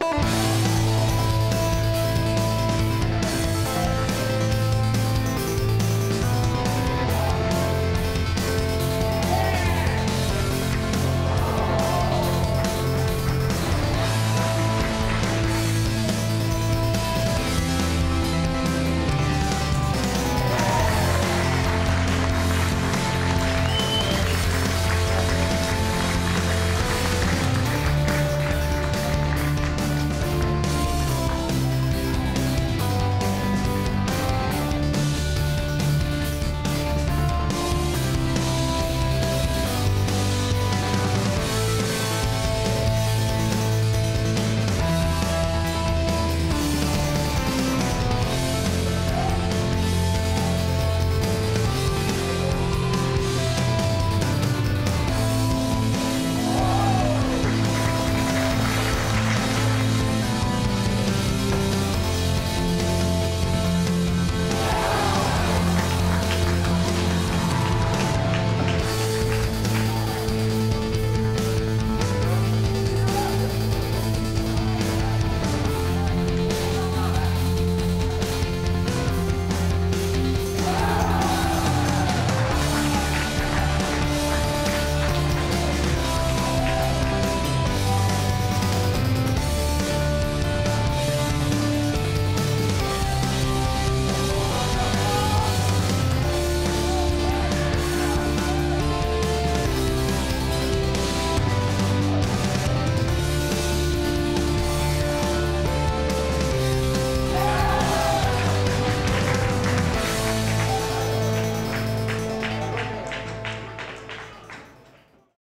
Bye.